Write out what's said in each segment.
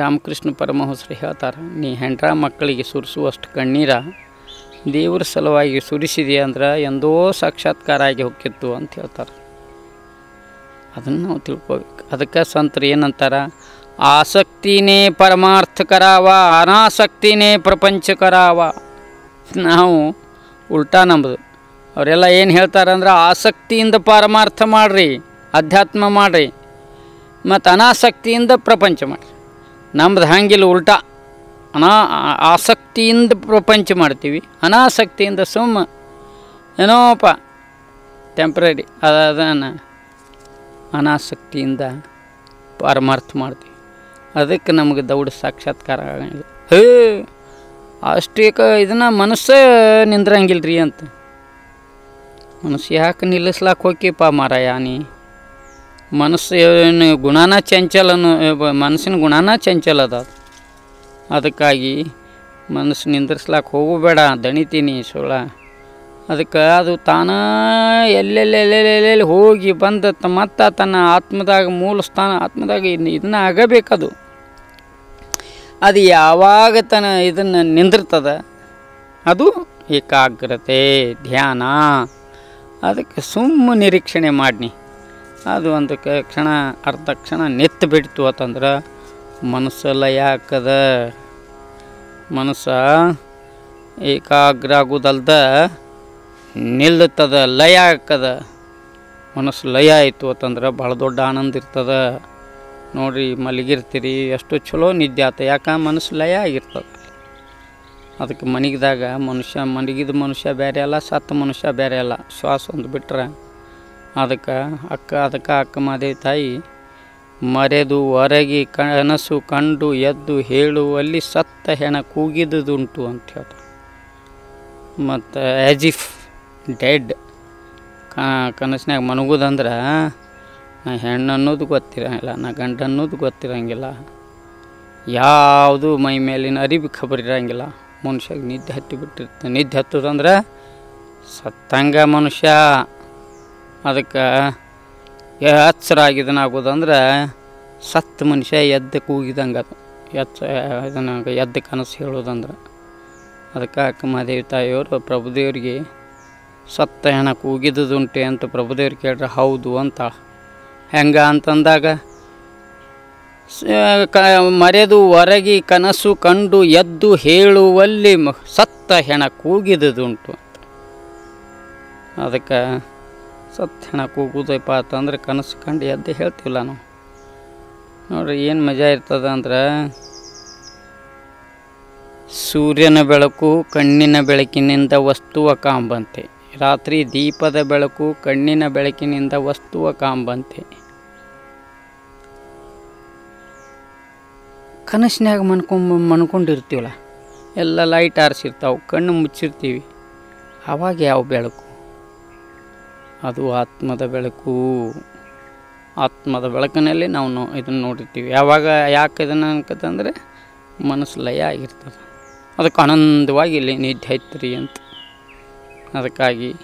ರಾಮಕೃಷ್ಣ ಪರಮಹಂಸರು ಹೇಳ್ತಾರೆ, ನೀ ಹೆಂಡ್ರ ಮಕ್ಕಳಿಗೆ ಸುರಿಸುವಷ್ಟು ಕಣ್ಣೀರ ದೇವ್ರ ಸಲುವಾಗಿ ಸುರಿಸಿದೆ ಅಂದ್ರೆ ಎಂದೋ ಸಾಕ್ಷಾತ್ಕಾರ ಆಗಿ ಹೋಗಿತ್ತು ಅಂತ ಹೇಳ್ತಾರೆ. ಅದನ್ನು ನಾವು ತಿಳ್ಕೋಬೇಕು. ಅದಕ್ಕೆ ಸಂತರು ಏನಂತಾರ, ಆಸಕ್ತಿನೇ ಪರಮಾರ್ಥಕರಾವ, ಅನಾಸಕ್ತಿನೇ ಪ್ರಪಂಚಕರಾವ ನಾವು ಉಲ್ಟಾ ನಂಬುದು. ಅವರೆಲ್ಲ ಏನು ಹೇಳ್ತಾರಂದ್ರೆ ಆಸಕ್ತಿಯಿಂದ ಪರಮಾರ್ಥ ಮಾಡಿರಿ, ಅಧ್ಯಾತ್ಮ ಮಾಡಿರಿ ಮತ್ತು ಅನಾಸಕ್ತಿಯಿಂದ ಪ್ರಪಂಚ ಮಾಡಿರಿ ನಮ್ದು ಹಾಂಗಿಲ್ಲ ಉಲ್ಟಾ. ಅನಾ, ಆಸಕ್ತಿಯಿಂದ ಪ್ರಪಂಚ ಮಾಡ್ತೀವಿ. ಅನಾಸಕ್ತಿಯಿಂದ ಸುಮ್ಮ. ಏನೋಪ ಟೆಂಪ್ರರಿ ಅದನ್ನು ಅನಾಸಕ್ತಿಯಿಂದ ಪರಮಾರ್ಥ ಮಾಡ್ತೀವಿ. ಅದಕ್ಕೆ ನಮಗೆ ದೌಡ ಸಾಕ್ಷಾತ್ಕಾರ ಆಗಂಗಿಲ್ಲ. ಹೇ, ಅಷ್ಟೇಕ ಇದನ್ನು ಮನಸ್ಸೇ ನಿಂದ್ರಂಗಿಲ್ಲ ರೀ ಅಂತ. ಮನಸ್ಸು ಯಾಕೆ ನಿಲ್ಲಿಸ್ಲಾಕ ಹೋಗಿಪ್ಪ ಮಾರಾಯ ನೀ? ಮನಸ್ಸು ಗುಣನ ಚಂಚಲನು ಮನಸ್ಸಿನ ಗುಣನ ಚಂಚಲ ಅದ ಅದು. ಅದಕ್ಕಾಗಿ ಮನಸ್ಸು ನಿಂದ್ರಿಸ್ಲಾಕ ಹೋಗಬೇಡ, ದಣಿತೀನಿ ಸುಳ್ಳ. ಅದಕ್ಕೆ ಅದು ತಾನ ಎಲ್ಲೆಲ್ಲೆಲ್ಲೆಲ್ಲೆಲ್ಲಿ ಹೋಗಿ ಬಂದ ಮತ್ತೆ ತನ್ನ ಆತ್ಮದಾಗ ಮೂಲ ಸ್ಥಾನ, ಆತ್ಮದಾಗ ಇದನ್ನ ಆಗಬೇಕದು ಅದು ಯಾವಾಗ ತನ್ನ ಇದನ್ನು ನಿಂದಿರ್ತದ, ಅದು ಏಕಾಗ್ರತೆ, ಧ್ಯಾನ. ಅದಕ್ಕೆ ಸುಮ್ಮ ನಿರೀಕ್ಷಣೆ ಮಾಡಿ ಅದು ಒಂದು ಕ್ಷಣ, ಅರ್ಧ ಕ್ಷಣ ನೆತ್ತು ಬಿಡ್ತು ಅಂತಂದ್ರೆ ಮನಸ್ಸು ಲಯ ಹಾಕದ ಮನಸ್ಸು ಏಕಾಗ್ರ ಆಗೋದಲ್ದ ನಿಲ್ಲುತ್ತದ, ಲಯ ಹಾಕದ ಮನಸ್ಸು ಲಯ ಆಯಿತು ಅಂತಂದ್ರೆ ಭಾಳ ದೊಡ್ಡ ಆನಂದ ಇರ್ತದ. ನೋಡ್ರಿ, ಮಲಗಿರ್ತೀರಿ, ಎಷ್ಟು ಚಲೋ ನಿದ್ದೆ ಆತ, ಯಾಕೆ ಮನಸ್ಸು ಲಯ ಆಗಿರ್ತದೆ? ಅದಕ್ಕೆ ಮನಿಗಿದಾಗ ಮನುಷ್ಯ ಮನಿಗಿದ ಮನುಷ್ಯ ಬೇರೆ ಅಲ್ಲ, ಸತ್ತ ಮನುಷ್ಯ ಬೇರೆ ಅಲ್ಲ, ಶ್ವಾಸ ಒಂದು ಬಿಟ್ರೆ ಅದಕ್ಕೆ ಅಕ್ಕ ಅದಕ್ಕೆ ಅಕ್ಕ ಮಾದೇವಿ ತಾಯಿ, ಮರೆದು ಹೊರಗಿ ಕನಸು ಕಂಡು ಎದ್ದು ಹೇಳುವಲ್ಲಿ ಸತ್ತ ಹೆಣ ಕೂಗಿದುದುಂಟು ಅಂತ ಹೇಳ್ತಾರೆ ಮತ್ತು ಆ್ಯಸ್ ಇಫ್ ಡೆಡ್ ಕನಸಿನಾಗ ಮನಗುದಂದ್ರೆ ನಾ ಹೆಣ್ಣು ಅನ್ನೋದು ಗೊತ್ತಿರಂಗಿಲ್ಲ, ನಾ ಗಂಡ ಅನ್ನೋದು ಗೊತ್ತಿರಂಗಿಲ್ಲ, ಯಾವುದು ಮೈ ಮೇಲಿನ ಅರಿವಿ ಖಬರ್ ಇರೋಂಗಿಲ್ಲ. ಮನುಷ್ಯಾಗ ನಿದ್ದೆ ಹತ್ತಿ ಬಿಟ್ಟಿರ್ತ, ನಿದ್ದೆ ಹತ್ತದಂದ್ರೆ ಸತ್ತಂಗ ಮನುಷ್ಯ. ಅದಕ್ಕೆ ಎಚ್ಚರಾಗಿದನಾಗೋದಂದ್ರೆ ಸತ್ತು ಮನುಷ್ಯ ಎದ್ದು ಕೂಗಿದಂಗೆ ಅದು. ಎಚ್ಚ ಇದನ್ನು ಎದ್ದ ಕನಸು ಹೇಳೋದಂದ್ರೆ ಅದಕ್ಕೆ ಅಕ್ಕ ಮಹಾದೇವಿ ತಾಯಿಯವರು ಪ್ರಭುದೇವ್ರಿಗೆ ಸತ್ತ ಹೆಣ ಕೂಗಿದುದುಂಟೆ ಅಂತ ಪ್ರಭುದೇವ್ರು ಕೇಳ್ರೆ ಹೌದು ಅಂತ. ಹೆಂಗ ಅಂತಂದಾಗ ಮರೆದು ಹೊರಗಿ ಕನಸು ಕಂಡು ಎದ್ದು ಹೇಳುವಲ್ಲಿ ಸತ್ತ ಹೆಣ ಕೂಗಿದುದುಂಟು ಅಂತ. ಅದಕ್ಕೆ ಸತ್ತ ಹೆಣ ಕೂಗುದಪ್ಪ ಅಂತಂದ್ರೆ ಕನಸು ಕಂಡು ಎದ್ದು ಹೇಳ್ತೀವಲ್ಲ ನಾವು. ನೋಡ್ರಿ, ಏನು ಮಜಾ ಇರ್ತದ ಅಂದ್ರೆ ಸೂರ್ಯನ ಬೆಳಕು ಕಣ್ಣಿನ ಬೆಳಕಿನಿಂದ ವಸ್ತುವ ಕಾಂಬಂತೆ. ರಾತ್ರಿ ದೀಪದ ಬೆಳಕು ಕಣ್ಣಿನ ಬೆಳಕಿನಿಂದ ವಸ್ತುವ ಕಾಂಬಂತೆ. ಕನಸಿನಾಗ ಮನ್ಕೊಂಬ, ಮನ್ಕೊಂಡಿರ್ತೀವಲ್ಲ, ಎಲ್ಲ ಲೈಟ್ ಆರಿಸಿರ್ತಾವೆ, ಕಣ್ಣು ಮುಚ್ಚಿರ್ತೀವಿ. ಅವಾಗ ಯಾವ ಬೆಳಕು? ಅದು ಆತ್ಮದ ಬೆಳಕು. ಆತ್ಮದ ಬೆಳಕಿನಲ್ಲಿ ನಾವು ನೋ ಇದನ್ನು ನೋಡಿರ್ತೀವಿ. ಯಾವಾಗ ಯಾಕೆ ಇದನ್ನು ಅನ್ಕತ್ತಂದರೆ ಮನಸ್ಸು ಲಯ ಆಗಿರ್ತದೆ. ಅದಕ್ಕೆ ಆನಂದವಾಗಿ ಇಲ್ಲಿ ನಿದ್ದೆ ಐತ್ರಿ ಅಂತ. ಅದಕ್ಕಾಗಿ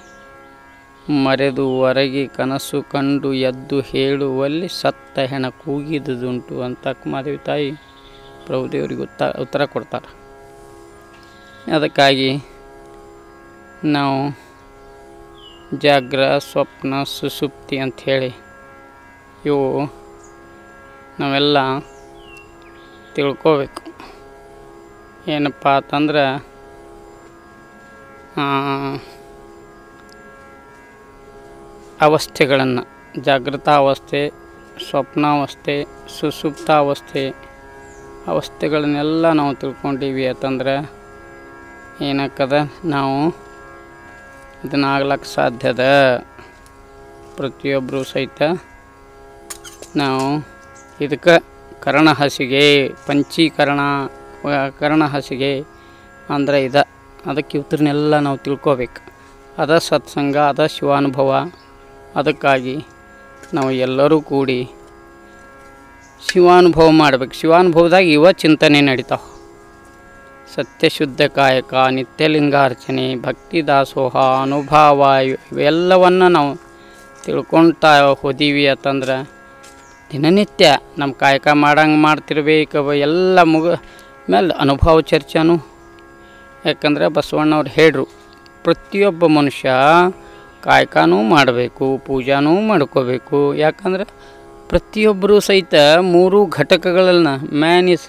ಮರೆದು ಹೊರಗೆ ಕನಸು ಕಂಡು ಎದ್ದು ಹೇಳುವಲ್ಲಿ ಸತ್ತ ಹೆಣ ಕೂಗಿದುದುಂಟು ಅಂತ ಮಾದೇವಿ ತಾಯಿ ಪ್ರಭುದೇವರಿಗೆ ಉತ್ತ ಉತ್ತರ ಕೊಡ್ತಾರೆ. ಅದಕ್ಕಾಗಿ ನಾವು ಜಾಗ್ರ ಸ್ವಪ್ನ ಸುಸುಪ್ತಿ ಅಂಥೇಳಿ ಇವು ನಾವೆಲ್ಲ ತಿಳ್ಕೋಬೇಕು. ಏನಪ್ಪ ಅಂತಂದ್ರೆ ಅವಸ್ಥೆಗಳನ್ನು ಜಾಗೃತಾವಸ್ಥೆ ಸ್ವಪ್ನಾವಸ್ಥೆ ಸುಸುಪ್ತಾವಸ್ಥೆ ಅವಸ್ಥೆಗಳನ್ನೆಲ್ಲ ನಾವು ತಿಳ್ಕೊಂಡೀವಿ ಅಂತಂದ್ರೆ, ಏನಕ್ಕದ ನಾವು ಇದನ್ನ ಸಾಧ್ಯದ ಪ್ರತಿಯೊಬ್ಬರು ಸಹಿತ ನಾವು ಇದಕ್ಕೆ ಕರ್ಣ ಹಸಿಗೆ, ಪಂಚೀಕರಣ ಕರ್ಣ ಹಸಿಗೆ ಅಂದ್ರೆ ಇದ. ಅದಕ್ಕೆ ಇವ್ರನ್ನೆಲ್ಲ ನಾವು ತಿಳ್ಕೊಬೇಕು. ಅದ ಸತ್ಸಂಗ, ಅದ ಶಿವಾನುಭವ. ಅದಕ್ಕಾಗಿ ನಾವು ಎಲ್ಲರೂ ಕೂಡಿ ಶಿವಾನುಭವ ಮಾಡ್ಬೇಕು. ಶಿವಾನುಭವದಾಗ ಇವ ಚಿಂತನೆ ನಡೀತಾವೆ. ಸತ್ಯಶುದ್ಧ ಕಾಯಕ ನಿತ್ಯಲಿಂಗಾರ್ಚನೆ ಭಕ್ತಿ ದಾಸೋಹ ಅನುಭವ ಇವೆಲ್ಲವನ್ನು ನಾವು ತಿಳ್ಕೊಳ್ತಾ ಹೋದೀವಿ ಅಂತಂದ್ರೆ ದಿನನಿತ್ಯ ನಮ್ಮ ಕಾಯಕ ಮಾಡಂಗೆ ಮಾಡ್ತಿರ್ಬೇಕು ಎಲ್ಲ ಮುಗ ಮೇಲೆ ಅನುಭವ ಚರ್ಚೆನೂ. ಯಾಕಂದ್ರೆ ಬಸವಣ್ಣವ್ರು ಹೇಳ್ರು, ಪ್ರತಿಯೊಬ್ಬ ಮನುಷ್ಯ ಕಾಯಕನೂ ಮಾಡಬೇಕು, ಪೂಜಾನೂ ಮಾಡ್ಕೋಬೇಕು. ಯಾಕಂದ್ರೆ ಪ್ರತಿಯೊಬ್ಬರೂ ಸಹಿತ ಮೂರು ಘಟಕಗಳನ್ನು man is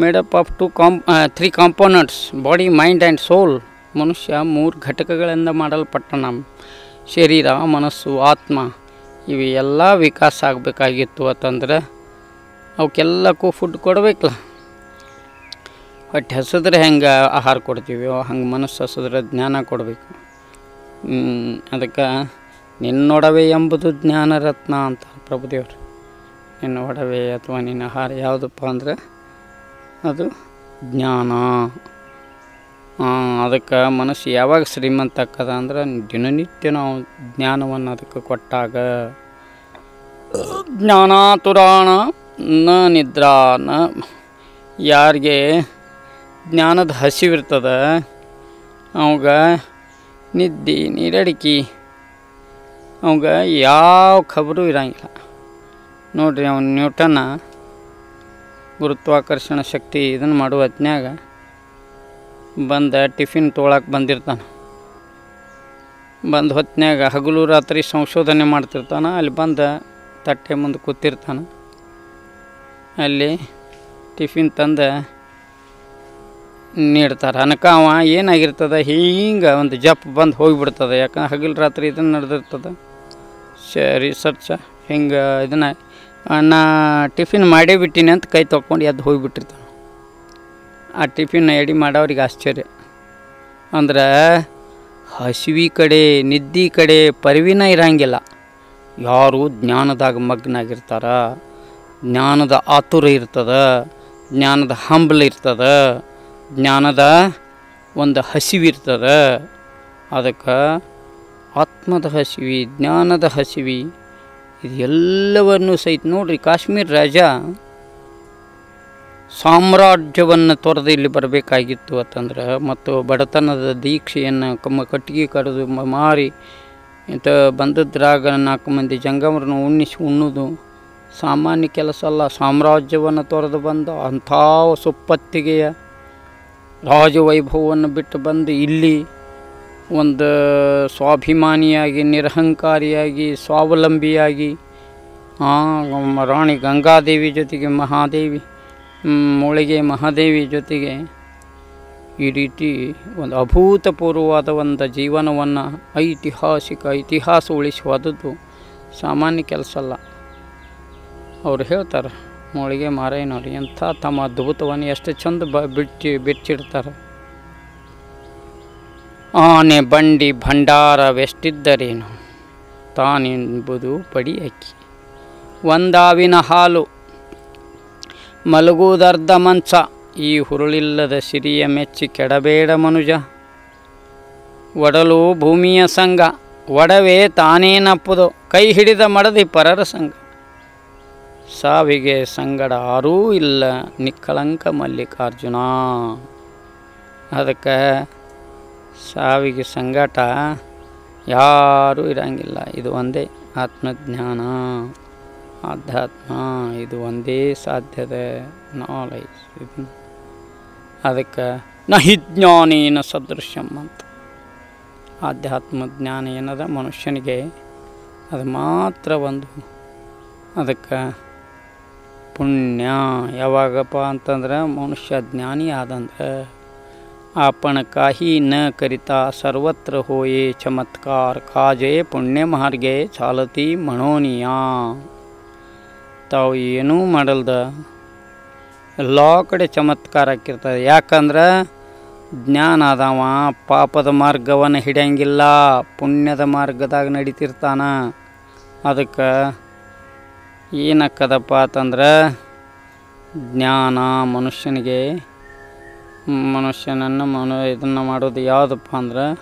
made up of two comp three components body mind and soul ಮನುಷ್ಯ ಮೂರು ಘಟಕಗಳಿಂದ ಮಾಡಲ್ಪಟ್ಟ ನಮ್ಮ ಶರೀರ, ಮನಸ್ಸು, ಆತ್ಮ. ಇವು ಎಲ್ಲ ವಿಕಾಸ ಆಗಬೇಕಾಗಿತ್ತು ಅಂತಂದ್ರೆ ಅವಕ್ಕೆಲ್ಲಕ್ಕೂ ಫುಡ್ ಕೊಡಬೇಕಲ್ಲ. ಹೊಟ್ಟೆ ಹಸಿದ್ರೆ ಹೆಂಗೆ ಆಹಾರ ಕೊಡ್ತೀವಿ, ಹಂಗೆ ಮನಸ್ಸು ಹಸಿದ್ರೆ ಜ್ಞಾನ ಕೊಡಬೇಕು. ಅದಕ್ಕೆ ನಿನ್ನೊಡವೆ ಎಂಬುದು ಜ್ಞಾನ ರತ್ನ ಅಂತ ಪ್ರಭುದೇವ್ರು. ನಿನ್ನ ಒಡವೆ ಅಥವಾ ನಿನ್ನ ಆಹಾರ ಯಾವುದಪ್ಪ ಅಂದ್ರೆ ಅದು ಜ್ಞಾನ. ಅದಕ್ಕೆ ಮನಸ್ಸು ಯಾವಾಗ ಶ್ರೀಮಂತ ಅಂದ್ರೆ ದಿನನಿತ್ಯ ನಾವು ಜ್ಞಾನವನ್ನು ಅದಕ್ಕೆ ಕೊಟ್ಟಾಗ ಜ್ಞಾನಾತುರಾಣ ನ ನಿದ್ರಾ ನ ಯಾರಿಗೆ ಜ್ಞಾನದ ಹಸಿವಿರ್ತದೆ ಅವಾಗ ನಿದ್ದೆ, ನೀರಡಿಕೆ, ಅವಾಗ ಯಾವ ಖಬರೂ ಇರಂಗಿಲ್ಲ. ನೋಡ್ರಿ ಅವನು ನ್ಯೂಟನ್ನ ಗುರುತ್ವಾಕರ್ಷಣ ಶಕ್ತಿ ಇದನ್ನು ಮಾಡುವ ಹೊತ್ನ್ಯಾಗ ಬಂದ ಟಿಫಿನ್ ತೊಗೊಳಕ್ಕೆ ಬಂದಿರ್ತಾನೆ. ಬಂದ ಹೊತ್ನ್ಯಾಗ ಹಗಲು ರಾತ್ರಿ ಸಂಶೋಧನೆ ಮಾಡ್ತಿರ್ತಾನೆ, ಅಲ್ಲಿ ಬಂದ ತಟ್ಟೆ ಮುಂದೆ ಕೂತಿರ್ತಾನೆ. ಅಲ್ಲಿ ಟಿಫಿನ್ ತಂದ ನೀಡ್ತಾರೆ. ಅನಕ ಅವ ಏನಾಗಿರ್ತದೆ, ಹಿಂಗೆ ಒಂದು ಜಪ್ ಬಂದು ಹೋಗಿಬಿಡ್ತದೆ. ಯಾಕಂದ್ರೆ ಹಗಲು ರಾತ್ರಿ ಇದನ್ನು ನಡೆದಿರ್ತದೆ. ಶ ರಿಸರ್ಚ ಹಿಂಗೆ ಇದನ್ನು ನಾ ಟಿಫಿನ್ ಮಾಡೇ ಬಿಟ್ಟಿನಿ ಅಂತ ಕೈ ತೊಗೊಂಡು ಎದ್ದು ಹೋಗಿಬಿಟ್ಟಿರ್ತಾನೆ ಆ ಟಿಫಿನ್ ಎಡಿ ಮಾಡೋರಿಗೆ ಆಶ್ಚರ್ಯ. ಅಂದ್ರೆ ಹಸಿವಿ ಕಡೆ, ನಿದ್ದಿ ಕಡೆ ಪರಿವಿನ ಇರಂಗಿಲ್ಲ. ಯಾರು ಜ್ಞಾನದಾಗ ಮಗ್ನಾಗಿರ್ತಾರ, ಜ್ಞಾನದ ಆತುರ ಇರ್ತದ, ಜ್ಞಾನದ ಹಂಬಲ ಇರ್ತದ, ಜ್ಞಾನದ ಒಂದು ಹಸಿವಿರ್ತದ ಅದಕ್ಕೆ ಆತ್ಮದ ಹಸಿವಿ, ಜ್ಞಾನದ ಹಸಿವಿ ಇದೆಲ್ಲವನ್ನು ಸಹಿತ ನೋಡ್ರಿ, ಕಾಶ್ಮೀರ ರಾಜ ಸಾಮ್ರಾಜ್ಯವನ್ನು ತೊರೆದು ಇಲ್ಲಿ ಬರಬೇಕಾಗಿತ್ತು ಅಂತಂದ್ರೆ, ಮತ್ತು ಬಡತನದ ದೀಕ್ಷೆಯನ್ನು ಕಮ್ಮ ಕಟ್ಟಿಗೆ ಕಡಿದು ಮಾರಿ ಇಂಥ ಬಂದದ್ರಾಗ ನಾಲ್ಕು ಮಂದಿ ಜಂಗಮರನ್ನು ಉಣ್ಣಿಸಿ ಉಣ್ಣೋದು ಸಾಮಾನ್ಯ ಕೆಲಸ ಅಲ್ಲ. ಸಾಮ್ರಾಜ್ಯವನ್ನು ತೊರೆದು ಬಂದು ಅಂಥ ಸುಪ್ಪತ್ತಿಗೆಯ ರಾಜವೈಭವವನ್ನು ಬಿಟ್ಟು ಬಂದು ಇಲ್ಲಿ ಒಂದು ಸ್ವಾಭಿಮಾನಿಯಾಗಿ, ನಿರಹಂಕಾರಿಯಾಗಿ, ಸ್ವಾವಲಂಬಿಯಾಗಿ ರಾಣಿ ಗಂಗಾದೇವಿ ಜೊತೆಗೆ, ಮಹಾದೇವಿ ಮೂಳಿಗೆ ಮಹಾದೇವಿ ಜೊತೆಗೆ ಈ ರೀತಿ ಒಂದು ಅಭೂತಪೂರ್ವವಾದ ಒಂದು ಜೀವನವನ್ನು ಐತಿಹಾಸಿಕ ಇತಿಹಾಸ ಉಳಿಸುವುದದ್ದು ಸಾಮಾನ್ಯ ಕೆಲಸ ಅಲ್ಲ. ಅವ್ರು ಹೇಳ್ತಾರೆ, ಮೂಳಿಗೆ ಮಾರಯ್ಯನವ್ರು ಎಂಥ ತಮ್ಮ ಅದ್ಭುತವನ್ನು ಎಷ್ಟು ಚಂದ ಬ ಬಿಚ್ಚಿ ಬಿಚ್ಚಿಡ್ತಾರೆ. ಆನೆ ಬಂಡಿ ಭಂಡಾರವೆಷ್ಟಿದ್ದರೇನು? ತಾನೆಂಬುದು ಪಡಿ ಅಕ್ಕಿ. ಒಂದಾವಿನ ಹಾಲು. ಮಲಗುವುದರ್ಧ ಮಂಚ. ಈ ಹುರುಳಿಲ್ಲದ ಸಿರಿಯ ಮೆಚ್ಚಿ ಕೆಡಬೇಡ ಮನುಜ. ಒಡಲು ಭೂಮಿಯ ಸಂಘ. ಒಡವೆ ತಾನೇನಪ್ಪದು ಕೈ ಹಿಡಿದ ಮಡದಿ ಪರರ ಸಂಘ. ಸಾವಿಗೆ ಸಂಗಡ ಆರೂ ಇಲ್ಲ. ನಿಕ್ಕಳಂಕ ಮಲ್ಲಿಕಾರ್ಜುನ. ಅದಕ್ಕೆ ಸಾವಿಗೆ ಸಂಗಟ ಯಾರೂ ಇರಂಗಿಲ್ಲ. ಇದು ಒಂದೇ ಆತ್ಮಜ್ಞಾನ. ಆಧ್ಯಾತ್ಮ, ಇದು ಒಂದೇ ಸಾಧ್ಯದ ನಾಲೆಜ್ ಇದು. ಅದಕ್ಕೆ ನಹಿ ಜ್ಞಾನೇನ ಸದೃಶ್ಯಂ ಅಂತ. ಆಧ್ಯಾತ್ಮ ಜ್ಞಾನ ಏನದ? ಮನುಷ್ಯನಿಗೆ ಅದು ಮಾತ್ರ ಒಂದು. ಅದಕ್ಕೆ ಪುಣ್ಯ ಯಾವಾಗಪ್ಪ ಅಂತಂದ್ರೆ ಮನುಷ್ಯ ಜ್ಞಾನಿ ಆದಂದ್ರೆ आपण काही न करिता सर्वत्र होये चमत्कार ಕಾಜೆ ಪುಣ್ಯ ಮಾರ್ಗೆ ಚಾಲತಿ ಮಣೋನಿಯ ತಾವು ಏನೂ ಮಾಡಲ್ದ ಎಲ್ಲ ಕಡೆ ಚಮತ್ಕಾರ ಆಕಿರ್ತದೆ ಯಾಕಂದ್ರೆ ಜ್ಞಾನ ಅದಾವ ಪಾಪದ ಮಾರ್ಗವನ್ನು ಹಿಡಿಯಂಗಿಲ್ಲ ಪುಣ್ಯದ ಮಾರ್ಗದಾಗ ನಡೀತಿರ್ತಾನ ಅದಕ್ಕೆ ಏನಕ್ಕದಪ್ಪ ಅಂತಂದ್ರೆ ಜ್ಞಾನ ಮನುಷ್ಯನಿಗೆ ಮನುಷ್ಯನನ್ನು ಮನು ಇದನ್ನು ಮಾಡೋದು ಯಾವುದಪ್ಪ ಅಂದ್ರೆ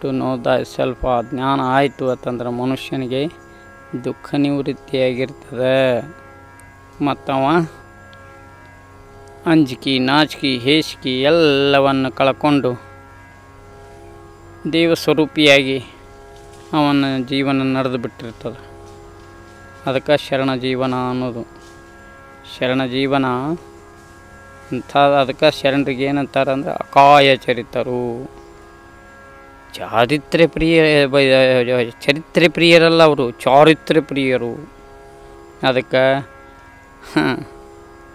ಟು ನೋ ದ ಸೆಲ್ಫ್ ಆ ಜ್ಞಾನ ಆಯಿತು ಅಂತಂದ್ರೆ ಮನುಷ್ಯನಿಗೆ ದುಃಖ ನಿವೃತ್ತಿಯಾಗಿರ್ತದೆ. ಮತ್ತವ, ಅಂಜಿಕೆ ನಾಚಿಕೆ ಹೇಸಿಕೆ ಎಲ್ಲವನ್ನು ಕಳ್ಕೊಂಡು ದೇವ ಸ್ವರೂಪಿಯಾಗಿ ಅವನ ಜೀವನ ನಡೆದು ಬಿಟ್ಟಿರ್ತದೆ. ಅದಕ್ಕೆ ಶರಣ ಜೀವನ ಅನ್ನೋದು. ಶರಣ ಜೀವನ ಇಂಥ ಅದಕ್ಕೆ ಶರಣರಿಗೆ ಏನಂತಾರೆ ಅಂದ್ರೆ ಅಕಾಯ ಚರಿತರು. ಚಾರಿತ್ರ್ಯ ಪ್ರಿಯ ಚರಿತ್ರೆ ಪ್ರಿಯರಲ್ಲ ಅವರು, ಚಾರಿತ್ರ್ಯ ಪ್ರಿಯರು. ಅದಕ್ಕೆ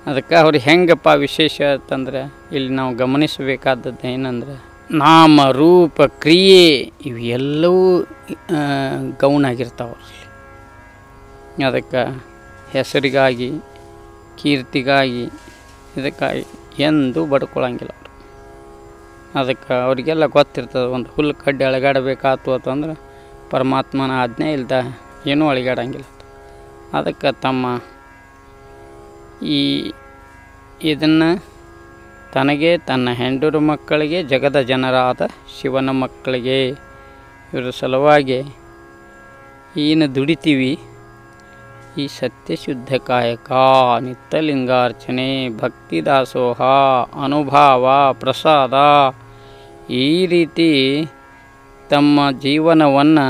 ಅದಕ್ಕೆ ಅವ್ರು ಹೆಂಗಪ್ಪ ವಿಶೇಷ ಅಂತಂದ್ರೆ ಇಲ್ಲಿ ನಾವು ಗಮನಿಸಬೇಕಾದದ್ದು ಏನಂದ್ರೆ ನಾಮ, ರೂಪ, ಕ್ರಿಯೆ ಇವೆಲ್ಲವೂ ಗೌಣ ಆಗಿರ್ತಾವ್ರಲ್ಲಿ ಅದಕ್ಕೆ ಹೆಸರಿಗಾಗಿ, ಕೀರ್ತಿಗಾಗಿ ಇದಕ್ಕಾಗಿ ಎಂದೂ ಬಡ್ಕೊಳಂಗಿಲ್ಲ ಅವರು. ಅದಕ್ಕೆ ಅವರಿಗೆಲ್ಲ ಗೊತ್ತಿರ್ತದೆ, ಒಂದು ಹುಲ್ಲು ಕಡ್ಡಿ ಅಳಗಾಡಬೇಕಾತು ಅಂತಂದ್ರೆ ಪರಮಾತ್ಮನ ಆಜ್ಞೆ ಇಲ್ದ ಏನೂ ಅಳಿಗಾಡಂಗಿಲ್ಲ. ಅದಕ್ಕೆ ತಮ್ಮ ಈ ಇದನ್ನು ತನಗೆ ತನ್ನ ಹೆಂಡರು ಮಕ್ಕಳಿಗೆ, ಜಗದ ಜನರಾದ ಶಿವನ ಮಕ್ಕಳಿಗೆ ಇವರ ಸಲುವಾಗಿ ಏನು ದುಡಿತೀವಿ. ಈ ಸತ್ಯಶುದ್ಧ ಕಾಯಕ, ನಿತ್ಯಲಿಂಗಾರ್ಚನೆ ಭಕ್ತಿ ದಾಸೋಹ ಅನುಭಾವ, ಪ್ರಸಾದ ಈ ರೀತಿ ತಮ್ಮ ಜೀವನವನ್ನು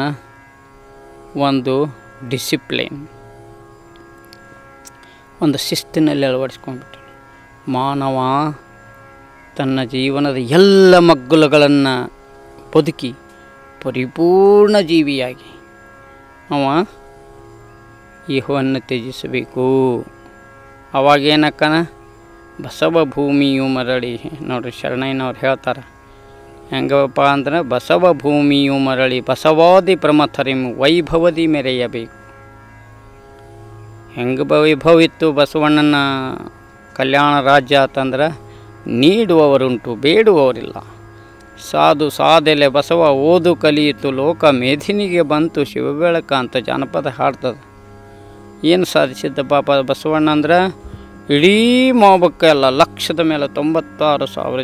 ಒಂದು ಡಿಸಿಪ್ಲಿನ್, ಒಂದು ಶಿಸ್ತಿನಲ್ಲಿ ಅಳವಡಿಸ್ಕೊಂಡ್ಬಿಟ್ಟು ಮಾನವ ತನ್ನ ಜೀವನದ ಎಲ್ಲ ಮಗ್ಗುಲುಗಳನ್ನು ಬದುಕಿ ಪರಿಪೂರ್ಣ ಜೀವಿಯಾಗಿ ಅವ ಇಹವನ್ನು ತ್ಯಜಿಸಬೇಕು. ಅವಾಗೇನಕ್ಕನ ಬಸವ ಭೂಮಿಯು ಮರಳಿ. ನೋಡ್ರಿ ಶರಣಯ್ಯನವ್ರು ಹೇಳ್ತಾರೆ. ಹೆಂಗಪ್ಪ ಅಂದ್ರೆ ಬಸವ ಭೂಮಿಯು ಮರಳಿ ಬಸವಾದಿ ಪ್ರಮಥರಿಂ ವೈಭವದಿ ಮೆರೆಯಬೇಕು. ಹೆಂಗೆ ವೈಭವ ಇತ್ತು ಬಸವಣ್ಣನ ಕಲ್ಯಾಣ ರಾಜ್ಯ ಅಂತಂದ್ರೆ ನೀಡುವವರುಂಟು, ಬೇಡುವವರಿಲ್ಲ. ಸಾಧು ಸಾದೆಲೆ ಬಸವ ಓದು ಕಲಿಯಿತು, ಲೋಕ ಮೇಧಿನಿಗೆ ಬಂತು, ಶಿವಬೆಳಕ ಅಂತ ಜಾನಪದ ಹಾಡ್ತದೆ. ಏನು ಸಾಧಿಸಿದ್ದ ಪಾಪ ಬಸವಣ್ಣ ಅಂದ್ರೆ ಇಡೀ ಮಾವಕ್ಕೆಲ್ಲ ಲಕ್ಷದ ಮೇಲೆ ತೊಂಬತ್ತಾರು ಸಾವಿರ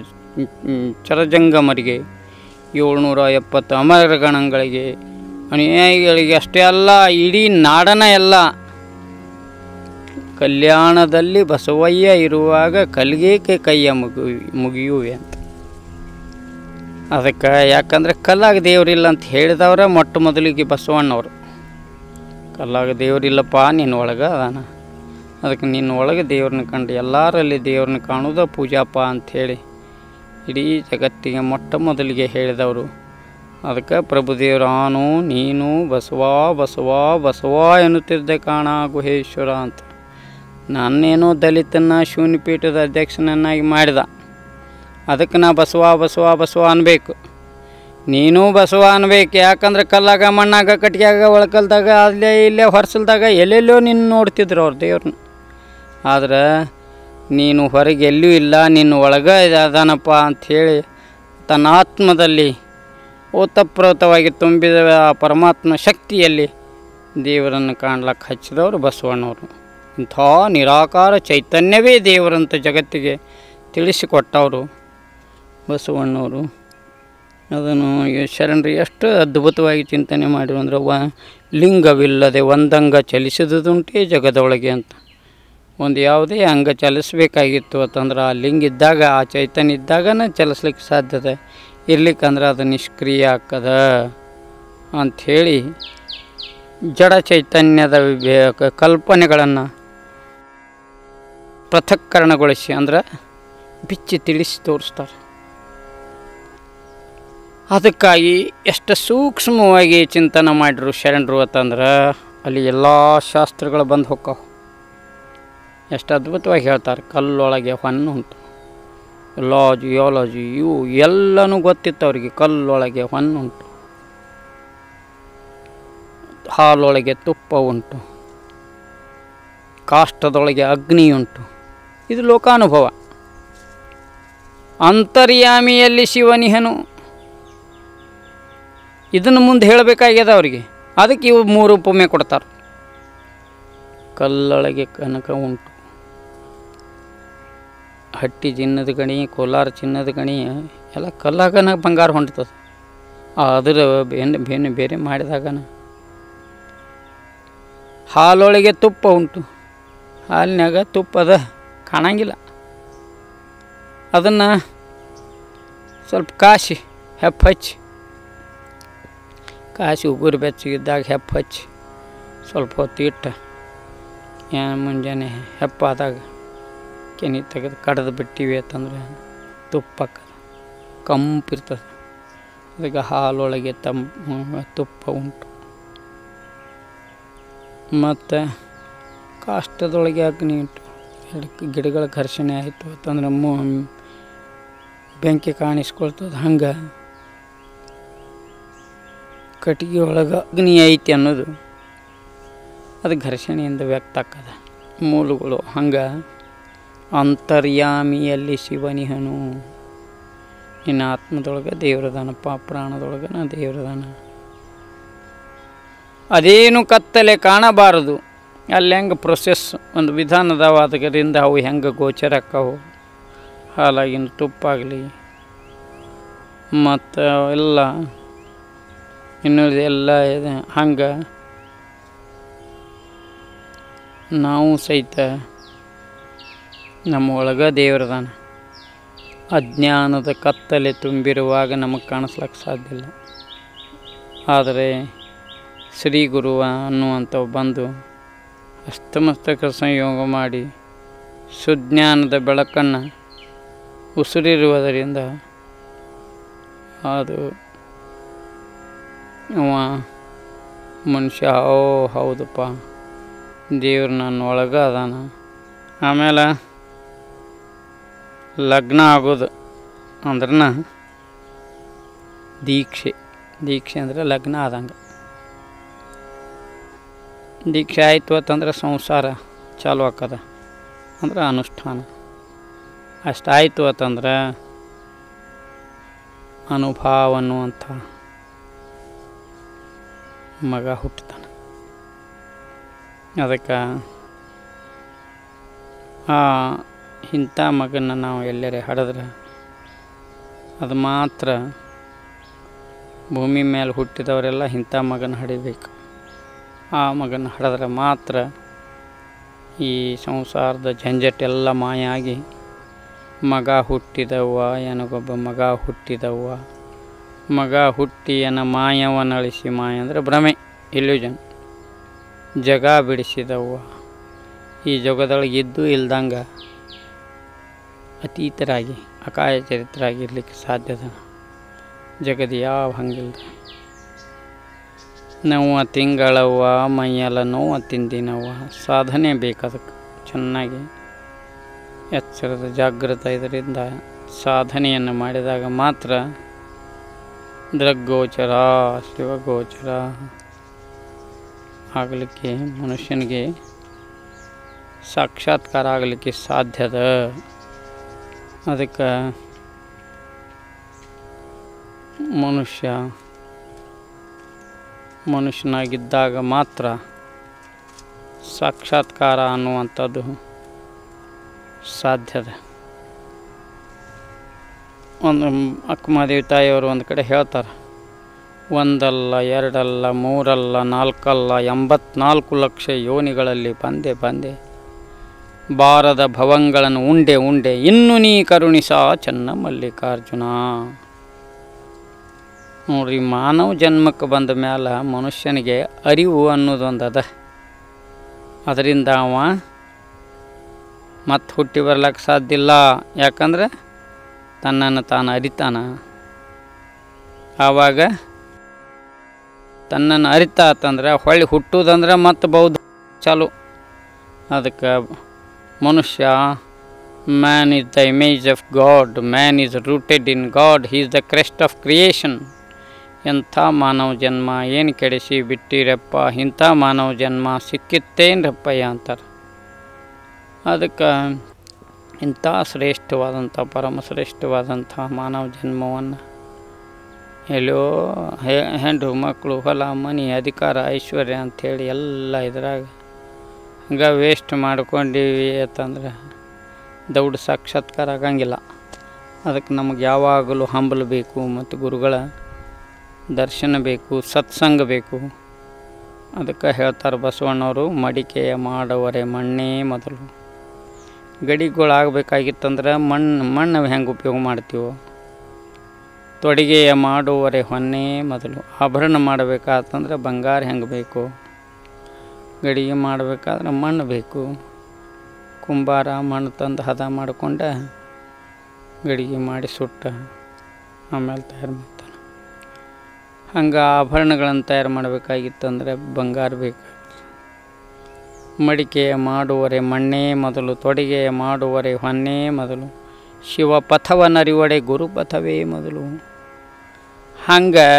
ಚರಜಂಗಮರಿಗೆ, ಏಳ್ನೂರ ಎಪ್ಪತ್ತು ಅಮರಗಣಗಳಿಗೆ ಅನುಯಾಯಿಗಳಿಗೆ ಅಷ್ಟೇ ಅಲ್ಲ, ಇಡೀ ನಾಡನ ಎಲ್ಲ. ಕಲ್ಯಾಣದಲ್ಲಿ ಬಸವಯ್ಯ ಇರುವಾಗ ಕಲ್ಗೇಕೆ ಕೈಯ ಮುಗಿ, ಮುಗಿಯುವೆ ಅಂತ. ಅದಕ್ಕೆ ಯಾಕಂದರೆ ಕಲ್ಲಾಗ ದೇವರಿಲ್ಲ ಅಂತ ಹೇಳಿದವರ ಮೊಟ್ಟ ಮೊದಲಿಗೆ ಬಸವಣ್ಣವರು. ಕಲ್ಲಾಗ ದೇವರಿಲ್ಲಪ್ಪ, ನಿನ್ನ ಒಳಗೆ ಅದಾನ. ಅದಕ್ಕೆ ನಿನ್ನ ಒಳಗೆ ದೇವ್ರನ್ನ ಕಂಡು ಎಲ್ಲರಲ್ಲಿ ದೇವ್ರನ್ನ ಕಾಣೋದ ಪೂಜಾಪ ಅಂಥೇಳಿ ಇಡೀ ಜಗತ್ತಿಗೆ ಮೊಟ್ಟ ಮೊದಲಿಗೆ ಹೇಳಿದವರು. ಅದಕ್ಕೆ ಪ್ರಭುದೇವರು ಆನು, ನೀನು ಬಸವ ಬಸವ ಬಸವ ಎನ್ನುತ್ತಿದ್ದೆ ಕಾಣ ಗುಹೇಶ್ವರ ಅಂತ. ನಾನೇನೋ ದಲಿತನ ಶೂನ್ಯಪೀಠದ ಅಧ್ಯಕ್ಷನನ್ನಾಗಿ ಮಾಡಿದ. ಅದಕ್ಕೆ ನಾ ಬಸವ ಬಸವ ಬಸವ ಅನ್ಬೇಕು. ನೀನು ಬಸವ ಅನ್ಬೇಕು ಯಾಕಂದ್ರೆ ಕಲ್ಲಾಗ ಮಣ್ಣಾಗ, ಕಟ್ಗ್ಯಾಗ, ಒಳಕಲ್ದಾಗ, ಅಲ್ಲೇ ಇಲ್ಲೇ ಹೊರಸಲ್ದಾಗ ಎಲ್ಲೆಲ್ಲೋ ನಿನ್ನ ನೋಡ್ತಿದ್ರು ಅವ್ರು ದೇವ್ರನ್ನ ಆದ್ರೆ ನೀನು ಹೊರಗೆ ಎಲ್ಲೂ ಇಲ್ಲ ನಿನ್ನ ಒಳಗೆ ಅದಾನಪ್ಪ ಅಂಥೇಳಿ ತನ್ನ ಆತ್ಮದಲ್ಲಿ ಓತಪ್ರೋತವಾಗಿ ತುಂಬಿದ ಆ ಪರಮಾತ್ಮ ಶಕ್ತಿಯಲ್ಲಿ ದೇವರನ್ನು ಕಾಣ್ಲಕ್ಕೆ ಹಚ್ಚಿದವರು ಬಸವಣ್ಣವರು. ಇಂಥ ನಿರಾಕಾರ ಚೈತನ್ಯವೇ ದೇವರಂತ ಜಗತ್ತಿಗೆ ತಿಳಿಸಿಕೊಟ್ಟವರು ಬಸವಣ್ಣವರು. ಅದನ್ನು ಶರಣರು ಎಷ್ಟು ಅದ್ಭುತವಾಗಿ ಚಿಂತನೆ ಮಾಡಿರು ಅಂದ್ರೆ, ವ, ಲಿಂಗವಿಲ್ಲದೆ ಒಂದಂಗ ಚಲಿಸಿದುದುಂಟೇ ಜಗದೊಳಗೆ ಅಂತ. ಒಂದು ಯಾವುದೇ ಅಂಗ ಚಲಿಸಬೇಕಾಗಿತ್ತು ಅಂತಂದ್ರೆ, ಆ ಲಿಂಗ ಇದ್ದಾಗ, ಆ ಚೈತನ್ಯ ಇದ್ದಾಗನೇ ಚಲಿಸ್ಲಿಕ್ಕೆ ಸಾಧ್ಯತೆ ಇರ್ಲಿಕ್ಕಂದ್ರೆ ಅದು ನಿಷ್ಕ್ರಿಯ ಆಗ್ತದ ಅಂಥೇಳಿ ಜಡ ಚೈತನ್ಯದ ಕಲ್ಪನೆಗಳನ್ನು ಪೃಥಕ್ಕರಣಗೊಳಿಸಿ ಅಂದ್ರೆ, ಬಿಚ್ಚಿ ತಿಳಿಸಿ ತೋರಿಸ್ತಾರೆ. ಅದಕ್ಕಾಗಿ ಎಷ್ಟು ಸೂಕ್ಷ್ಮವಾಗಿ ಚಿಂತನೆ ಮಾಡಿರು ಶರಣರು ಅಂತಂದ್ರೆ ಅಲ್ಲಿ ಎಲ್ಲ ಶಾಸ್ತ್ರಗಳು ಬಂದು ಹೊಕ್ಕವು. ಎಷ್ಟು ಅದ್ಭುತವಾಗಿ ಹೇಳ್ತಾರೆ, ಕಲ್ಲೊಳಗೆ ಹೊನ್ನು ಉಂಟು. ಲಾಜು ಯೋಲಾಜು ಇವು ಎಲ್ಲನೂ ಗೊತ್ತಿತ್ತು ಅವರಿಗೆ, ಕಲ್ಲೊಳಗೆ ಹೊನ್ನು ಉಂಟು. ಹಾಲೊಳಗೆ ತುಪ್ಪ ಉಂಟು. ಕಾಷ್ಟದೊಳಗೆ ಅಗ್ನಿ ಉಂಟು. ಇದು ಲೋಕಾನುಭವ. ಅಂತರ್ಯಾಮಿಯಲ್ಲಿ ಶಿವನಿಹನು ಇದನ್ನು ಮುಂದೆ ಹೇಳಬೇಕಾಗ್ಯದ ಅವರಿಗೆ. ಅದಕ್ಕೆ ಇವು ಮೂರು ಉಪಮೆ ಕೊಡ್ತಾರೆ. ಕಲ್ಲೊಳಗೆ ಕನಕ ಉಂಟು. ಹಟ್ಟಿ ಚಿನ್ನದ ಗಣಿ, ಕೋಲಾರ ಚಿನ್ನದ ಗಣಿ, ಎಲ್ಲ ಕಲ್ಲಾಗನ ಬಂಗಾರ ಹೊಂಟ್ತದೆ ಅದರ ಬೇನೆ ಬೇನೆ ಬೇರೆ ಮಾಡಿದಾಗನ ಹಾಲೊಳಗೆ ತುಪ್ಪ ಉಂಟು. ಹಾಲಿನಾಗ ತುಪ್ಪ ಅದ ಕಾಣಂಗಿಲ್ಲ. ಅದನ್ನು ಸ್ವಲ್ಪ ಕಾಶಿ ಹೆಪ್ಪ ಹಚ್ಚಿ ಕಾಸಿ ಉಗುರು ಬೆಚ್ಚಗಿದ್ದಾಗ ಹೆಪ್ಪ ಹಚ್ಚಿ ಸ್ವಲ್ಪ ಹೊತ್ತು ಇಟ್ಟು. ಏನು ಮುಂಜಾನೆ ಹೆಪ್ಪಾದಾಗ ಕೆನಿ ತೆಗೆದು ಕಡ್ದು ಬಿಟ್ಟಿವಿ ಅಂತಂದ್ರೆ ತುಪ್ಪಕ್ಕೆ ಕಂಪಿರ್ತದೆ ಅದಕ್ಕೆ ಹಾಲೊಳಗೆ ತಮ್ಮ ತುಪ್ಪ ಉಂಟು. ಮತ್ತು ಕಾಷ್ಟದೊಳಗೆ ಅಗ್ನಿ ಉಂಟು. ಗಿಡಗಳ ಘರ್ಷಣೆ ಆಯಿತು ಅಂತಂದ್ರೆ ಮು ಬೆಂಕಿ ಕಾಣಿಸ್ಕೊಳ್ತದೆ. ಹಂಗೆ ಕಟ್ಟಿಗೆ ಒಳಗೆ ಅಗ್ನಿ ಐತಿ ಅನ್ನೋದು ಅದು ಘರ್ಷಣೆಯಿಂದ ವ್ಯಕ್ತ ಆಕ್ಕದ ಮೂಲಗಳು ಹಂಗೆ ಅಂತರ್ಯಾಮಿಯಲ್ಲಿ ಶಿವನಿಹನು ನಿನ್ನ ಆತ್ಮದೊಳಗೆ ದೇವ್ರದಾನಪ್ಪ ಪ್ರಾಣದೊಳಗೆ ನಾ ದೇವ್ರದಾನ. ಅದೇನು ಕತ್ತಲೆ ಕಾಣಬಾರದು. ಅಲ್ಲಿ ಹೆಂಗೆ ಪ್ರೊಸೆಸ್ ಒಂದು ವಿಧಾನದವ ಅದರಿಂದ ಅವು ಹೆಂಗೆ ಗೋಚರಕ್ಕವು ಹಾಲಾಗಿನ ತುಪ್ಪಾಗಲಿ. ಮತ್ತು ಎಲ್ಲ ಇನ್ನುಳಿದ ಎಲ್ಲ ಇದೆ. ಹಂಗೆ ನಾವು ಸಹಿತ ನಮ್ಮ ಒಳಗೆ ದೇವ್ರದಾನ ಅಜ್ಞಾನದ ಕತ್ತಲೆ ತುಂಬಿರುವಾಗ ನಮಗೆ ಕಾಣಿಸ್ಲಕ್ಕ ಸಾಧ್ಯ ಇಲ್ಲ. ಆದರೆ ಶ್ರೀ ಗುರು ಅನ್ನುವಂಥವು ಬಂದು ಅಸ್ತಮಸ್ತಕ ಸಂಯೋಗ ಮಾಡಿ ಸುಜ್ಞಾನದ ಬೆಳಕನ್ನು ಉಸಿರಿರುವುದರಿಂದ ಅದು ಅವ ಮನುಷ್ಯ, ಓ, ಹೌದಪ್ಪ, ದೇವ್ರು ನನ್ನ ಒಳಗೆ ಅದಾನ. ಆಮೇಲೆ ಲಗ್ನ ಆಗೋದು ಅಂದ್ರನ ದೀಕ್ಷೆ. ದೀಕ್ಷೆ ಅಂದರೆ ಲಗ್ನ ಆದಂಗೆ. ದೀಕ್ಷೆ ಆಯಿತು ಅಂತಂದ್ರೆ ಸಂಸಾರ ಚಾಲು ಆಕ್ಕದ ಅಂದ್ರೆ ಅನುಷ್ಠಾನ. ಅಷ್ಟಾಯಿತು ಅಂತಂದ್ರೆ ಅನುಭವ ಅನ್ನುವಂಥ ಮಗ ಹುಟ್ಟುತ್ತಾನೆ. ಅದಕ್ಕೆ ಆ ಇಂಥ ಮಗನ ನಾವು ಎಲ್ಲರೇ ಹಡಿದ್ರೆ ಅದು ಮಾತ್ರ ಭೂಮಿ ಮೇಲೆ ಹುಟ್ಟಿದವರೆಲ್ಲ ಇಂಥ ಮಗನ ಹಡಿಬೇಕು. ಆ ಮಗನ ಹಡಿದ್ರೆ ಮಾತ್ರ ಈ ಸಂಸಾರದ ಜಂಜಟ್ ಎಲ್ಲ ಮಾಯಾಗಿ ಮಗ ಹುಟ್ಟಿದವ್ವ ಏನಗೊಬ್ಬ ಮಗ ಹುಟ್ಟಿದವ್ವ ಮಗ ಹುಟ್ಟಿಯನ ಮಾಯವನಳಿಸಿ ಮಾಯ ಅಂದರೆ ಭ್ರಮೆ ಇಲ್ಯೂಜನ್ ಜಗ ಬಿಡಿಸಿದವ್ವ. ಈ ಜಗದೊಳಗೆ ಇದ್ದು ಇಲ್ದಂಗೆ ಅತೀತರಾಗಿ ಅಕಾಯ ಚರಿತರಾಗಿರ್ಲಿಕ್ಕೆ ಸಾಧ್ಯದ ಜಗದ ಯಾವ ಹಂಗಿಲ್ಲ ನೋವ ತಿಂಗಳವ್ವ, ಮೈಯೆಲ್ಲ ನೋವ ತಿಂದಿನವ್ವ. ಸಾಧನೆ ಬೇಕದಕ್ಕೆ ಚೆನ್ನಾಗಿ ಎಚ್ಚರದ ಜಾಗೃತ ಇದರಿಂದ ಸಾಧನೆಯನ್ನು ಮಾಡಿದಾಗ ಮಾತ್ರ ದೃಗ್ಗೋಚರ ಶಿವಗೋಚರ. ಆಗಲಿಕ್ಕೆ ಮನುಷ್ಯನಿಗೆ ಸಾಕ್ಷಾತ್ಕಾರ ಆಗಲಿಕ್ಕೆ ಸಾಧ್ಯದ. ಅದಕ್ಕೆ ಮನುಷ್ಯ ಮನುಷ್ಯನಾಗಿದ್ದಾಗ ಮಾತ್ರ ಸಾಕ್ಷಾತ್ಕಾರ ಅನ್ನುವಂಥದ್ದು ಸಾಧ್ಯದ. ಒಂದು ಅಕ್ಕಮಾದೇವಿ ತಾಯಿಯವರು ಒಂದು ಕಡೆ ಹೇಳ್ತಾರೆ, ಒಂದಲ್ಲ, ಎರಡಲ್ಲ, ಮೂರಲ್ಲ, ನಾಲ್ಕಲ್ಲ, ಎಂಬತ್ನಾಲ್ಕು ಲಕ್ಷ ಯೋನಿಗಳಲ್ಲಿ ಬಂದೆ ಬಂದೆ. ಬಾರದ ಭವಂಗಳನ್ನು ಉಂಡೆ ಉಂಡೆ, ಇನ್ನು ನೀ ಕರುಣಿಸ ಚೆನ್ನ ಮಲ್ಲಿಕಾರ್ಜುನ. ನೋಡ್ರಿ, ಮಾನವ ಜನ್ಮಕ್ಕೆ ಬಂದ ಮೇಲೆ ಮನುಷ್ಯನಿಗೆ ಅರಿವು ಅನ್ನೋದೊಂದು ಅದ ಅದರಿಂದ ಅವ ಮತ್ತೆ ಹುಟ್ಟಿ ಬರ್ಲಿಕ್ಕೆ ಸಾಧ್ಯ ಇಲ್ಲ. ಯಾಕಂದ್ರೆ ತನ್ನನ್ನು ತಾನು ಅರಿತಾನ? ಆವಾಗ ತನ್ನನ್ನು ಅರಿತಾತಂದ್ರೆ ಹೊಳ್ಳಿ ಹುಟ್ಟುದಂದ್ರೆ ಮತ್ತು ಬೌದ್ಧ ಚಾಲು. ಅದಕ್ಕೆ ಮನುಷ್ಯ man is the image of God man is rooted in God is the crest of creation ಎಂಥ ಮಾನವ ಜನ್ಮ, ಏನು ಕೆಡಿಸಿ ಬಿಟ್ಟಿರಪ್ಪ, ಇಂಥ ಮಾನವ ಜನ್ಮ ಸಿಕ್ಕಿತ್ತೇನ್ರಪ್ಪಯ್ಯ ಅಂತಾರೆ. ಅದಕ್ಕೆ ಇಂಥ ಶ್ರೇಷ್ಠವಾದಂಥ, ಪರಮಶ್ರೇಷ್ಠವಾದಂಥ ಮಾನವ ಜನ್ಮವನ್ನು ಎಲ್ಲೋ ಹೆಂಡ್ರು ಮಕ್ಕಳು, ಹೊಲ, ಮನೆ, ಅಧಿಕಾರ, ಐಶ್ವರ್ಯ ಅಂಥೇಳಿ ಎಲ್ಲ ಇದ್ರಾಗ ಹಂಗ ವೇಸ್ಟ್ ಮಾಡ್ಕೊಂಡಿವಿ ಅಂತಂದ್ರೆ ದೌಡ್ ಸಾಕ್ಷಾತ್ಕಾರ ಆಗಂಗಿಲ್ಲ. ಅದಕ್ಕೆ ನಮಗೆ ಯಾವಾಗಲೂ ಹಂಬಲು ಬೇಕು ಮತ್ತು ಗುರುಗಳ ದರ್ಶನ ಬೇಕು, ಸತ್ಸಂಗ ಬೇಕು. ಅದಕ್ಕೆ ಹೇಳ್ತಾರೆ ಬಸವಣ್ಣವರು ಮಡಿಕೆಯ ಮಾಡವರೆ ಮಣ್ಣೇ ಮೊದಲು. ಗಡಿಗಳು ಆಗಬೇಕಾಗಿತ್ತಂದ್ರೆ ಮಣ್ಣು ಮಣ್ಣು ಹೆಂಗೆ ಉಪಯೋಗ ಮಾಡ್ತೀವೋ? ತೊಡಿಗೆಯ ಮಾಡುವರೆ ಹೊನ್ನೇ ಮೊದಲು. ಆಭರಣ ಮಾಡಬೇಕಾತಂದ್ರೆ ಬಂಗಾರ ಹೆಂಗೆ ಬೇಕು? ಗಡಿಗೆ ಮಾಡಬೇಕಾದ್ರೆ ಮಣ್ಣು ಬೇಕು. ಕುಂಬಾರ ಮಣ್ಣು ತಂದು ಹದ ಮಾಡಿಕೊಂಡ ಗಡಿಗೆ ಮಾಡಿ ಸುಟ್ಟ ಆಮೇಲೆ ತಯಾರು ಮಾಡ್ತಾನೆ. ಹಂಗೆ ಆಭರಣಗಳನ್ನು ತಯಾರು ಮಾಡಬೇಕಾಗಿತ್ತಂದ್ರೆ ಬಂಗಾರ ಬೇಕು. ಮಡಿಕೆಯ ಮಾಡುವರೆ ಮಣ್ಣೇ ಮೊದಲು, ತೊಡಿಗೆ ಮಾಡುವರೆ ಹೊನ್ನೇ ಮೊದಲು ಶಿವ ಪಥವನರಿವಡೆ ಗುರುಪಥವೇ ಮೊದಲು. ಹಂಗೆ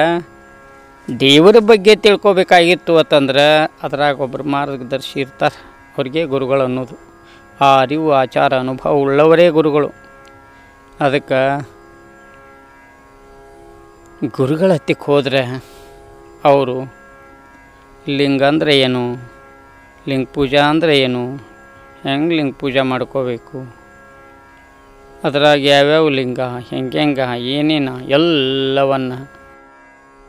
ದೇವರ ಬಗ್ಗೆ ತಿಳ್ಕೊಬೇಕಾಗಿತ್ತು ಅಂತಂದ್ರೆ ಅದ್ರಾಗ ಒಬ್ಬರು ಮಾರ್ಗದರ್ಶಿ ಇರ್ತಾರೆ, ಅವ್ರಿಗೆ ಗುರುಗಳು ಅನ್ನೋದು. ಆ ಅರಿವು, ಆಚಾರ, ಅನುಭವ ಉಳ್ಳವರೇ ಗುರುಗಳು. ಅದಕ್ಕೆ ಗುರುಗಳ ಹತ್ತಿಕ್ಕೆ ಹೋದರೆ ಅವರು ಲಿಂಗ ಏನು? ಲಿಂಗ ಪೂಜಾ ಅಂದರೆ ಏನು? ಹೆಂಗೆ ಲಿಂಗ ಪೂಜಾ ಮಾಡ್ಕೋಬೇಕು? ಅದ್ರಾಗ ಯಾವ್ಯಾವ ಲಿಂಗ, ಹೆಂಗೆ ಹೆಂಗೆ, ಏನೇನು, ಎಲ್ಲವನ್ನ.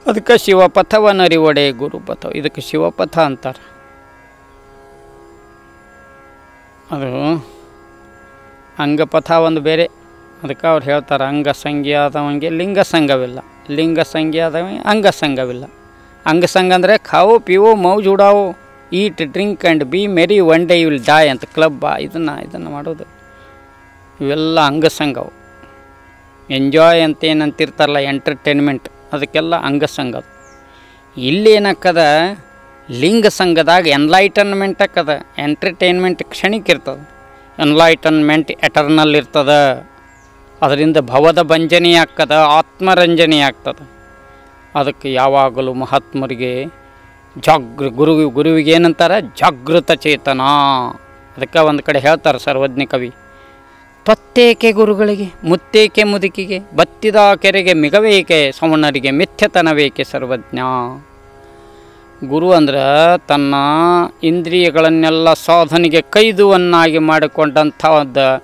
ಅದಕ್ಕೆ ಶಿವಪಥವನ್ನರಿವಡೆ ಗುರುಪಥ ಇದಕ್ಕೆ ಶಿವಪಥ ಅಂತಾರೆ. ಅದು ಅಂಗಪಥ ಒಂದು ಬೇರೆ. ಅದಕ್ಕೆ ಅವ್ರು ಹೇಳ್ತಾರೆ ಅಂಗ ಸಂಖ್ಯೆ ಆದವಂಗೆ ಲಿಂಗ ಸಂಘವಿಲ್ಲ. ಲಿಂಗ ಸಂಘಿ ಆದವಂಗೆ ಅಂಗ ಸಂಘವಿಲ್ಲ ಅಂಗ ಸಂಘ ಅಂದರೆ ಖಾವು, ಪಿವು, ಮೌ ಉಡಾವು eat drink and be merry one day will die ಅಂತ ಕ್ಲಬ್ ಇದನ್ನು ಇದನ್ನು ಮಾಡೋದು. ಇವೆಲ್ಲ ಅಂಗಸಂಗವು ಎಂಜಾಯ್ ಅಂತ ಏನಂತಿರ್ತಾರಲ್ಲ ಎಂಟರ್ಟೈನ್ಮೆಂಟ್ ಅದಕ್ಕೆಲ್ಲ ಅಂಗಸಂಗ ಇಲ್ಲಿ ಏನಕ್ಕದ ಲಿಂಗ ಸಂಘದಾಗ ಎನ್ಲೈಟನ್ಮೆಂಟ್ ಅಕ್ಕದ ಎಂಟರ್ಟೈನ್ಮೆಂಟ್ ಕ್ಷಣಿಕ ಇರ್ತದೆ. ಎನ್ಲೈಟನ್ಮೆಂಟ್ ಎಟರ್ನಲ್ ಇರ್ತದೆ. ಅದರಿಂದ ಭವದ ಭಂಜನೆ ಆಗ್ತದ, ಆತ್ಮರಂಜನೆ ಆಗ್ತದೆ. ಅದಕ್ಕೆ ಯಾವಾಗಲೂ ಮಹಾತ್ಮರಿಗೆ ಜಾಗೃ, ಗುರು, ಗುರುವಿಗೆ ಏನಂತಾರೆ? ಜಾಗೃತ ಚೇತನ. ಅದಕ್ಕೆ ಒಂದು ಕಡೆ ಹೇಳ್ತಾರೆ ಸರ್ವಜ್ಞ ಕವಿ. ತ್ವತ್ತೇಕೆ ಗುರುಗಳಿಗೆ, ಮುತ್ತೇಕೆ ಮುದುಕಿಗೆ, ಬತ್ತಿದ ಕೆರೆಗೆ ಮಿಗವೇಕೆ, ಸವಣರಿಗೆ ಮಿಥ್ಯತನವೇಕೆ ಸರ್ವಜ್ಞ? ಗುರು ಅಂದ್ರೆ ತನ್ನ ಇಂದ್ರಿಯಗಳನ್ನೆಲ್ಲ ಸಾಧನೆಗೆ ಕೈದುವನ್ನಾಗಿ ಮಾಡಿಕೊಂಡಂಥ ಒಂದು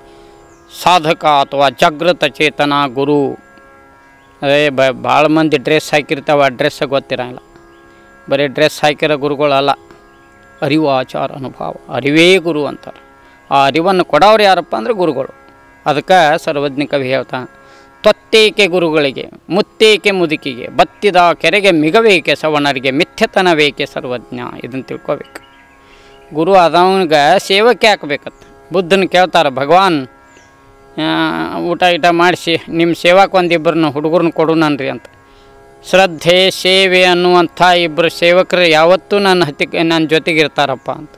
ಸಾಧಕ ಅಥವಾ ಜಾಗೃತ ಚೇತನ ಗುರು. ಅದೇ ಬ ಭಾಳ ಮಂದಿ ಡ್ರೆಸ್ ಹಾಕಿರ್ತಾವೆ, ಆ ಡ್ರೆಸ್ ಗೊತ್ತಿರಂಗಿಲ್ಲ. ಬರೀ ಡ್ರೆಸ್ ಹಾಕಿರೋ ಗುರುಗಳಲ್ಲ, ಅರಿವು ಆಚಾರ ಅನುಭವ, ಅರಿವೇ ಗುರು ಅಂತಾರೆ. ಆ ಅರಿವನ್ನು ಕೊಡೋರು ಯಾರಪ್ಪ ಅಂದ್ರೆ ಗುರುಗಳು. ಅದಕ್ಕೆ ಸರ್ವಜ್ಞ ಕವಿ ಹೇಳ್ತಾ ತ್ವತ್ತೇಕೆ ಗುರುಗಳಿಗೆ, ಮುತ್ತೇಕೆ ಮುದುಕಿಗೆ, ಬತ್ತಿದ ಕೆರೆಗೆ ಮಿಗಬೇಕೆ, ಸವಣರಿಗೆ ಮಿಥ್ಯತನ ಬೇಕೆ ಸರ್ವಜ್ಞ? ಇದನ್ನು ತಿಳ್ಕೋಬೇಕು. ಗುರು ಆದವನಿಗೆ ಸೇವಕ್ಕೆ ಹಾಕಬೇಕತ್ತ ಬುದ್ಧನ ಕೇಳ್ತಾರೆ, ಭಗವಾನ್ ಊಟ ಗೀಟ ಮಾಡಿಸಿ ನಿಮ್ಮ ಸೇವಾಕ್ಕೆ ಒಂದಿಬ್ಬರನ್ನ ಹುಡುಗರನ್ನ ಕೊಡು ನನ್ರಿ ಅಂತ. ಶ್ರದ್ಧೆ, ಸೇವೆ ಅನ್ನುವಂಥ ಇಬ್ಬರು ಸೇವಕರು ಯಾವತ್ತೂ ನನ್ನ ಹತ್ತಿ ನನ್ನ ಜೊತೆಗಿರ್ತಾರಪ್ಪ ಅಂತ.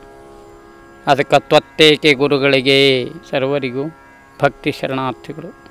ಅದಕ್ಕೆ ತ್ವತ್ತೇಕೆ ಗುರುಗಳಿಗೆ ಸರ್ವರಿಗೂ ಭಕ್ತಿ ಶರಣಾರ್ಥಿಗಳು.